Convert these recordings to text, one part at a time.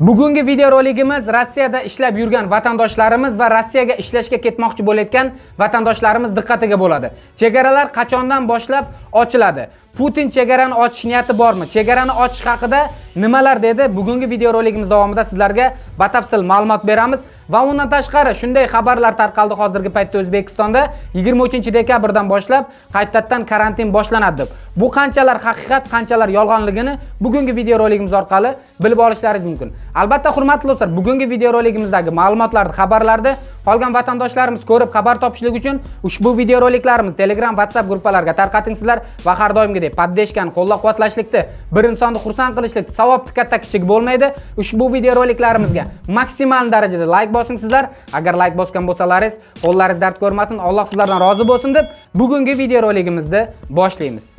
Bugungi videorolikimiz Rossiyada ishlab yurgan vatandoshlarimiz va Rossiyaga ishlashga ketmoqchi bo'layotgan vatandoshlarimiz diqqatiga bo'ladi. Chegaralar qachondan boshlab ochiladi? Putin chegarani ochish niyati bormi? Chegarani ochish haqida nimalar dedi? Bugungi videorolikimiz davomida sizlarga batafsil ma'lumot beramiz va undan tashqari shunday xabarlar tarqaldi hozirgi paytda O'zbekistonda 23-dekabrdan boshlab qaytadan karantin boshlanadi deb. Bu qanchalar haqiqat, qanchalar yolg'onligini bugungi videorolikimiz orqali bilib olishlaringiz mumkin. Albatta hurmatli do'stlar, bugungi videoroligimizdagi ma'lumotlarni, xabarlarni qolgan vatandoshlarimiz ko'rib xabar topishlik uchun ushbu videoroliklarimiz Telegram, WhatsApp guruhlariga tarqating sizlar va har doimgidek poddeshkani qo'llab-quvvatlashlikni, bir insonni xursand qilishlik savobni katta kichik bo'lmaydi. Ushbu videoroliklarimizga maksimal darajada like bosing sizlar. Agar like bosgan bo'lsalaringiz, qo'llaringiz dard ko'rmasin, Alloh sizlardan rozi bo'lsin deb bugungi videoroligimizni boshlaymiz.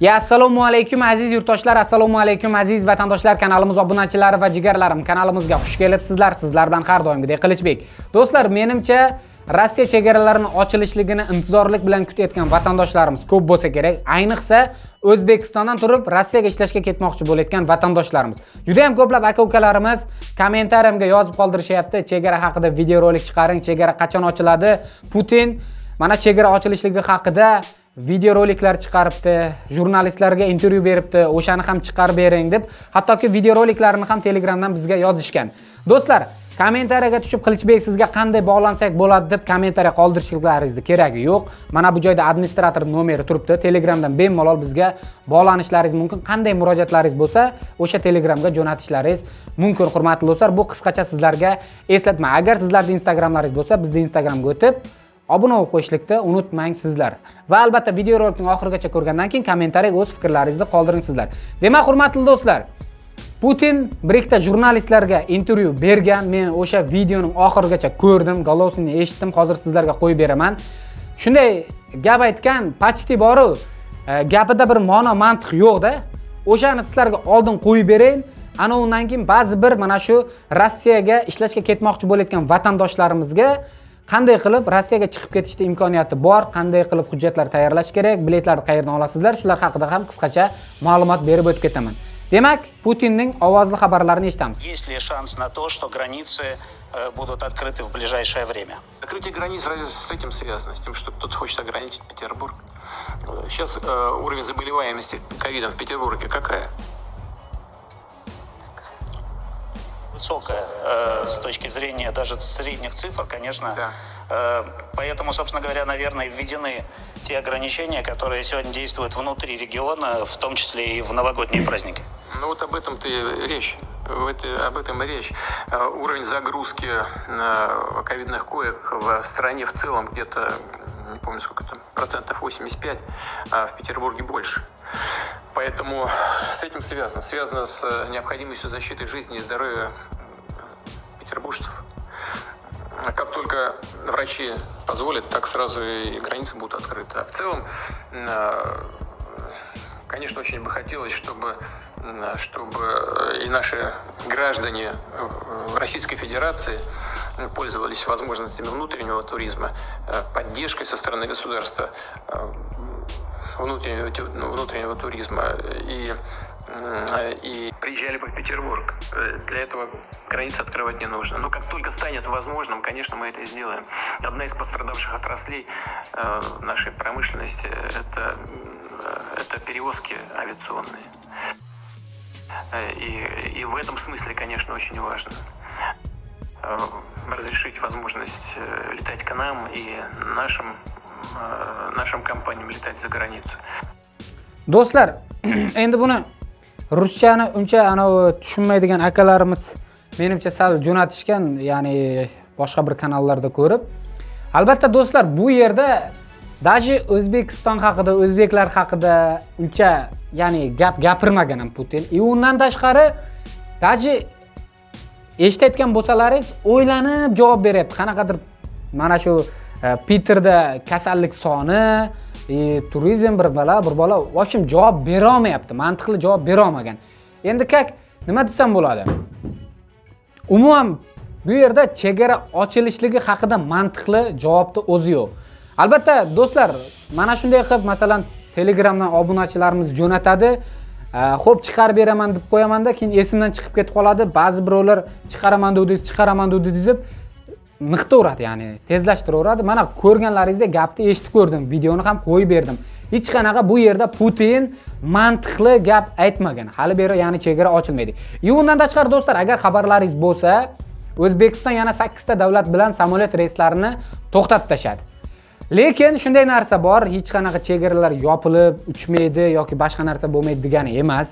Ya assalomu alaykum aziz yurtdoshlar, assalomu alaykum aziz vatandoshlar, kanalimiz obunachilari va jigarlarim. Kanalimizga xush kelibsizlar. Sizlar bilan har doimgidek Qilichbek. Do'stlar, menimcha Rossiya chegaralarini ochilishligini intizorlik bilan kutayotgan vatandoshlarimiz ko'p bo'lsa kerak. Ayniqsa O'zbekistondan turib Rossiyaga ishlashga ketmoqchi bo'layotgan vatandoshlarimiz. Juda ham ko'plab aka-ukalarimiz kommentariyamga yozib qoldirishyapti. Chegara haqida videorolik chiqaring, chegara qachon ochiladi? Putin mana chegara ochilishligi haqida videoroliklar chiqaribdi, jurnalistlarga intervyu beribdi, o'shani ham chiqarib bering deb, hattoki videoroliklarini ham Telegramdan bizga yozishgan. Do'stlar, kommentariyaga tushib Qilichbek sizga qanday bog'lansak bo'ladi deb kommentariya qoldirishlaringizni keragi yo'q. Mana bu joyda administrator nomeri turibdi. Telegramdan bemalol bizga bog'lanishlaringiz mumkin. Qanday murojaatlaringiz bo'lsa, o'sha Telegramga jo'natishlaringiz mumkin, hurmatli do'stlar. Bu qisqacha sizlarga eslatma. Agar sizlarda Instagramlaringiz bo'lsa, bizda Instagramga o'tib obuna bo'lib qo'yishlikni unutmang sizlar. Va albatta videorolikning oxirigacha ko'rgandan keyin kommentariyaga o'z fikrlaringizni qoldiring sizlar. Demak, hurmatli do'stlar, Putin bir ikkita jurnalistlarga intervyu bergan. Men o'sha videoning oxirigacha ko'rdim, golosini eshitdim. Hozir sizlarga qo'yib beraman. Shunday gap aytgan, почти boru e, gapida bir ma'no mantiq yo'q-da. O'shani sizlarga oldin qo'yib berayin. Ana undan keyin ba'zi bir mana shu Rossiyaga ishlashga ketmoqchi bo'layotgan vatandoshlarimizga qanday qilib Rossiyaga chiqib ketishda imkoniyati bor, qanday qilib hujjatlar tayyorlash kerak, biletlarni qayerdan olasizlar, shular haqida ham qisqacha ma'lumot berib o'tib ketaman. Demak, Putinning ovozli xabarlarini eshitamiz. Есть ли шанс на то, что границы э, будут открыты в ближайшее время? Закрытие границ с этим связано, с тем, что кто-то хочет ограничить Петербург. Э, Сейчас э, уровень заболеваемости ковидом в Петербурге какая? Высокая э, с точки зрения даже средних цифр, конечно. Да. Э, поэтому, собственно говоря, наверное, введены те ограничения, которые сегодня действуют внутри региона, в том числе и в новогодние праздники. Ну вот об этом-то и речь. В это- об этом и речь. Э, Уровень загрузки э, ковидных коек в стране в целом где-то, не помню сколько там, процентов 85, а в Петербурге больше. Поэтому с этим связано. Связано с э, необходимостью защиты жизни и здоровья петербуржцев. А Как только врачи позволят, так сразу и границы будут открыты. А в целом, э, конечно, очень бы хотелось, чтобы, м, чтобы э, и наши граждане э, Российской Федерации пользовались возможностями внутреннего туризма, поддержкой со стороны государства внутреннего, ну, внутреннего туризма и, м, э, и приезжали бы в Петербург. Э, Для этого границы открывать не нужно. Но как только станет возможным, конечно, мы это сделаем. Одна из пострадавших отраслей э, нашей промышленности – это, э, это перевозки авиационные. Э, И, и в этом смысле, конечно, очень важно э, разрешить возможность э, летать к нам и нашим, э, Э, нашим компаниям летать за границу. Do'stlar, endi buni ruschani uncha anavi tushunmaydigan akalarimiz menimcha sal jo'natishgan, ya'ni boshqa bir kanallarda ko'rib. Albatta do'stlar, bu yerda даже O'zbekiston haqida, o'zbeklar haqida uncha ya'ni gap gapirmagan ham Putin. И undan tashqari даже eshitayotgan bo'lsalaringiz o'ylanib javob beryapti. Qanaqadir mana shu Э, piterda Peterda kasallik soni, e, turizm bir bala, bir bola, в общем javob bera olmayapti, mantiqli javob bera olmagan. Endi kak nima desam bo'ladi? Umuman bu yerda chegara ochilishligi haqida mantiqli javobni o'zi yo'q. Albatta do'stlar mana shunday qilib masalan telegramdan obunachilarimiz jo'natadi. Э, Ho'p chiqarib beraman deb qo'yamanda keyin esimdan chiqib ketib qoladi. Ba'zi birovlar chiqaraman degdingiz chiqaraman degdingiz deb niqtaveradi ya'ni tezlashtiraveradi mana ko'rganlaringizdek gapni eshitib ko'rdim videoni ham qo'yib berdim. Hech qanaqa bu yerda putin mantiqli gap aytmagan hali beri ya'ni chegara ochilmaydi. И undan tashqari do'stlar agar xabarlaringiz bo'lsa o'zbekiston yana sakkizta davlat bilan samolyot reyslarini to'xtatib tashladi. Lekin shunday narsa bor hech qanaqa chegaralar yopilib uchmaydi yoki boshqa narsa bo'lmaydi degani emas.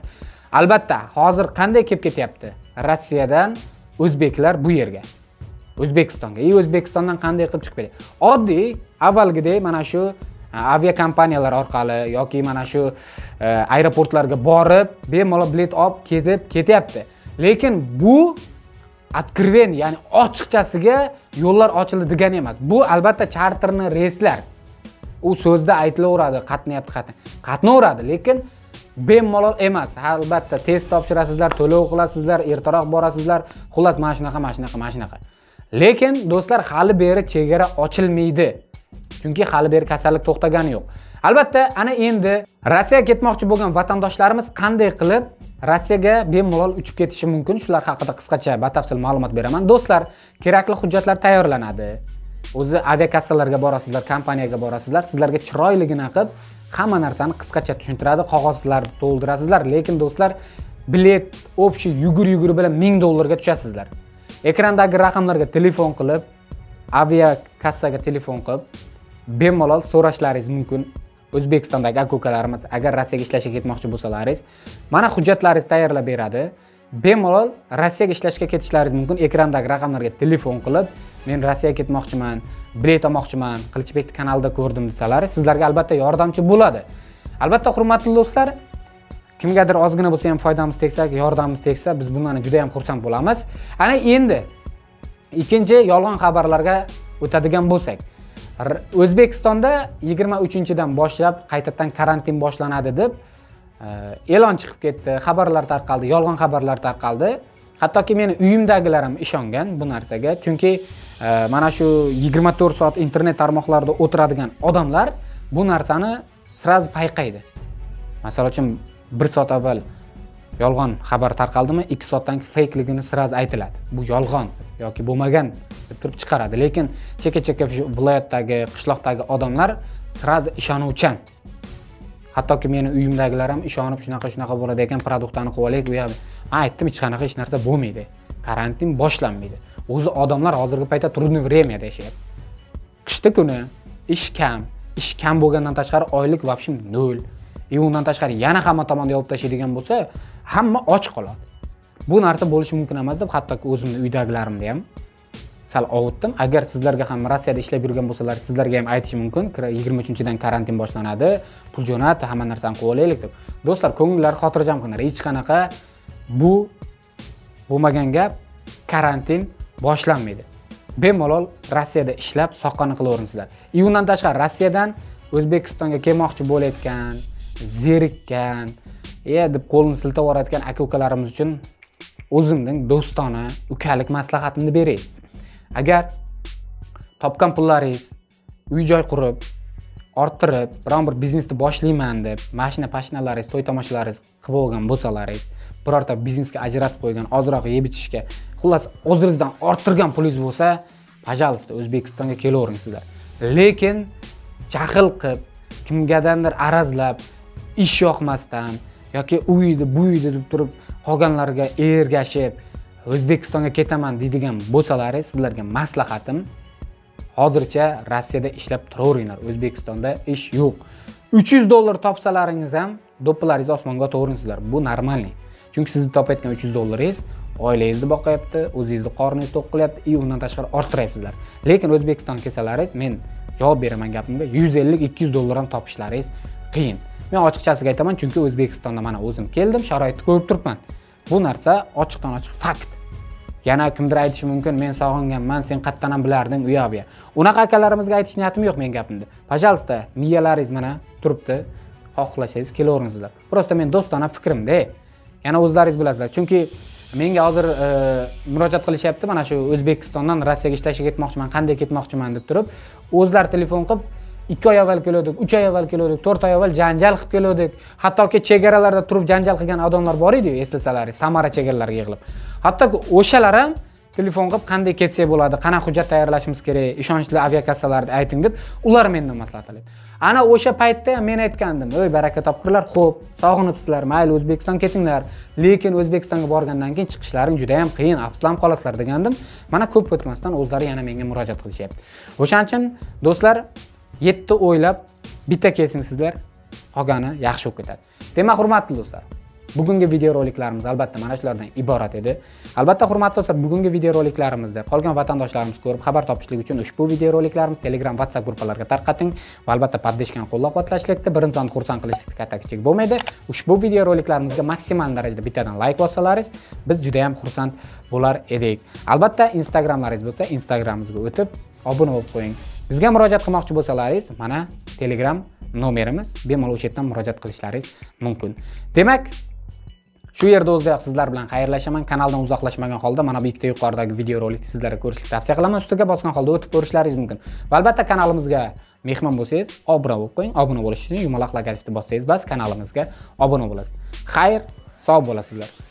Albatta hozir qanday kelib ketyapti rossiyadan o'zbeklar bu yerga? O'zbekistonga. И o'zbekistondan qanday qilib chiqib ketadi oddiy avvalgidek mana shu e, aviakompaniyalar orqali yoki mana shu e, aeroportlarga borib bemalol bilet olib ketib ketyapti. Lekin bu откровен ya'ni ochiqchasiga yo'llar ochildi degani emas. Bu albatta charterni reyslar. U so'zda aytilaveradi qatnayapti qatnaveradi. Lekin bemalol emas. Albatta test topshirasizlar to'lov qilasizlar ertaroq borasizlar. Xullas mana shunaqa mana shunaqa mana shunaqa lekin do'stlar hali beri chegara ochilmaydi. Chunki hali beri kasallik to'xtagani yo'q. Albatta ana endi rossiyaga ketmoqchi bo'lgan vatandoshlarimiz qanday qilib rossiyaga bemalol uchib ketishi mumkin? Shular haqida qisqacha batafsil ma'lumot beraman. Do'stlar kerakli hujjatlar tayyorlanadi. O'zi aviakassalarga borasizlar kompaniyaga borasizlar sizlarga chiroyligina qilib hamma narsani qisqacha tushuntiradi qog'ozlarni to'ldirasizlar. Lekin do'stlar bilet общий yugur yugur bilan ming dollarga tushasizlar. Ekrandagi raqamlarga telefon qilib aviakassaga telefon qilib bemalol so'rashlaringiz mumkin. O'zbekistondagi aka ukalarimiz agar rossiyaga ishlashga ketmoqchi bo'lsalaringiz mana hujjatlaringizni tayyorlab beradi. Bemalol rossiyaga ishlashga ketishlaringiz mumkin. Ekrandagi raqamlarga telefon qilib men rossiyaga ketmoqchiman bilet olmoqchiman qilichbekni kanalida ko'rdim desalaringiz sizlarga albatta yordamchi bo'ladi. Albatta hurmatli do'stlar kimgadir ozgina bo'lsa ham foydamiz tegsa yordamimiz tegsa biz bundan juda yam xursand bo'lamiz. Ana endi ikkinchi yolg'on xabarlarga o'tadigan bo'lsak. O'zbekistonda yigirma uchinchidan boshlab qaytadan karantin boshlanadi deb e, e'lon chiqib ketdi xabarlar tarqaldi yolg'on xabarlar tarqaldi. Hattoki meni uyimdagilar ham ishongan bu narsaga. Chunki e, mana shu yigirma to'rt soat internet tarmoqlarida o'tiradigan odamlar bu narsani сразу payqaydi. Masalan uchun bir soat avval yolg'on xabar tarqaldimi ikki soatdan keyin feykligini сразу aytiladi. Bu yolg'on yoki bo'lmagan deb turib chiqaradi. Lekin chekka chekka viloyatdagi qishloqdagi odamlar сразу ishonuvchan. Hattoki meni uyimdagilar ham ishonib shunaqa shunaqa bo'ladi ekan produktani qilib olaylik u man aytdim hech qanaqa hech narsa bo'lmaydi. Karantin boshlanmaydi. O'zi odamlar hozirgi paytda трудное времяda yashayapti qishda kuni ish kam ish kam bo'lgandan tashqari oylik вообще nol и undan tashqari yana hamma tomonni yopib tashlaydigan bo'lsa hamma och qoladi. Bu narsa bo'lishi mumkin emas deb hattoki o'zimni uydagilarimni ham sal ovutdim agar sizlarga ham rossiyada ishlab yurgan bo'lsalar sizlarga ham aytishim mumkin yigirma uchinchidan karantin boshlanadi pul jo'nat hamma narsani qilib olaylik deb. Do'stlar ko'ngillari xotirjam qilinglar. Hech qanaqa bu bo'lmagan gap karantin boshlanmaydi. Bemalol rossiyada ishlab soqqani qilaveringsizlar и e, undan tashqari rossiyadan o'zbekistonga kelmoqchi bo'layotgan zerikkan. E deb qo'lini siltab yuborayotgan aka ukalarimiz uchun o'zimning do'stona ukalik maslahatimni beray agar topgan pullaringiz uy joy qurib orttirib biron bir biznesni boshlayman deb mashina pashinalaringiz to'y tomoshalaringiz qilib olgan bo'lsalaringiz birorta biznesga ajratib qo'ygan ozroq yeb ichishga xullas o'zingizdan orttirgan pulingiz bo'lsa пожалуйста o'zbekistonga kelavering sizlar. Lekin jahl qilib kimgadandir arazlab ish yoqmasdan yoki u uydi bu uydi deb turib qolganlarga ergashib o'zbekistonga ketaman deydigan bo'lsalaringiz sizlarga maslahatim hozircha rossiyada ishlab turaveringlar. O'zbekistonda ish yo'q. Uch yuz dollar topsalaringiz ham do'ppilaringizni osmonga otaveringsizlar bu нормальный chunki sizni topayotgan uch yuz dollaringiz oilangizni boqyapti o'zingizni qorningizni to'q qilyapti и undan tashqari orttiryapsizlar lekin o'zbekistonga kelsalaringiz men javob beraman gapimga yuz ellik ikki yuz dollar ham topishlaringiz qiyin. Men ochiqchasiga aytaman chunki o'zbekistonda mana o'zim keldim sharoitni ko'rib turibman. Bu narsa ochiqdan ochiq fakt. Yana kimdir aytishi mumkin men sog'inganman sen qayerdan ham bilarding u yoq bu yoq. Unaqa akalarimizga aytish niyatim yo'q men gapimni пожалуйста miyalaringiz mana turibdi. Xohlasangiz kelaveringizlar просто men do'stona fikrimda. Yana o'zlaringiz bilasizlar. Chunki menga hozir e, murojaat qilishyapti mana shu o'zbekistondan rossiyaga ishlashga ketmoqchiman qanday ketmoqchiman deb turib. O'zlari telefon qilib ikki oy avval keluvdik uch oy avval keluvdik to'rt oy avval janjal qilib keluvdik hattoki chegaralarda turib janjal qilgan odamlar bor ediyu eslasalaringiz samara chegaralariga yig'ilib. Hattoki o'shalar ham telefon qilib qanday ketsak bo'ladi qanaqa hujjat tayyorlashimiz kerak ishonchli aviakassalarni ayting deb ular mendan maslahat oladi. Ana o'sha paytda ham men aytgandim ey baraka topkurlar xo'p sog'inibsizlar mayli o'zbekistonga ketinglar. Lekin o'zbekistonga borgandan keyin chiqishlaring juda yam qiyin afsuslanib qolasizlar degandim. Mana ko'p o'tmasdan o'zlari yana menga murojaat qilishyapti. O'shaning uchun do'stlar yetti o'ylab bitta kelsingsizlar qolgani yaxshi bo'lib ketadi. Demak hurmatli do'stlar bugungi videoroliklarimiz albatta mana shulardan iborat edi. Albatta hurmatli do'stlar bugungi videoroliklarimizda qolgan vatandoshlarimiz ko'rib xabar topishlik uchun ushbu videoroliklarimiz telegram whatsapp gruppalarga tarqating. Va albatta poddeshkani qo'llab quvvatlashlikda bir insonni xursand qilishlikda katta kichik bo'lmaydi. Ushbu videoroliklarimizga maksimal darajada bittadan layk bossalaringiz biz juda yam xursand bo'lar edik. Albatta instagramlaringiz bo'lsa instagramimizga o'tib obuna bo'lib qo'ying. Bizga murojaat qilmoqchi bo'lsalaringiz mana telegram nomerimiz bemalol o'sha yerdan murojaat qilishlaringiz mumkin. Demak shu yerda o'zidayoq sizlar bilan xayrlashaman kanaldan uzoqlashmagan holda mana bu ikkita yuqoridagi videorolikni sizlarga ko'rishlikni tavsiya qilaman. Ustiga bosgan holda o'tib ko'rishlaringiz mumkin. Va albatta kanalimizga mehmon bo'lsangiz obuna bo'lib qo'ying. Obuna bo'lish uchun yumaloq logotifni bossangiz bas kanalimizga obuna bo'lasiz. Xayr sog' bo'lasizlar.